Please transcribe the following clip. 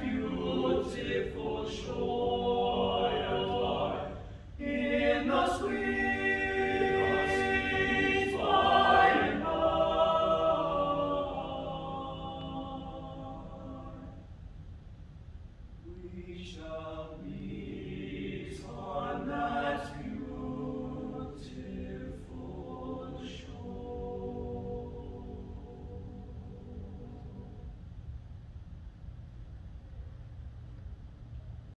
beautiful shore.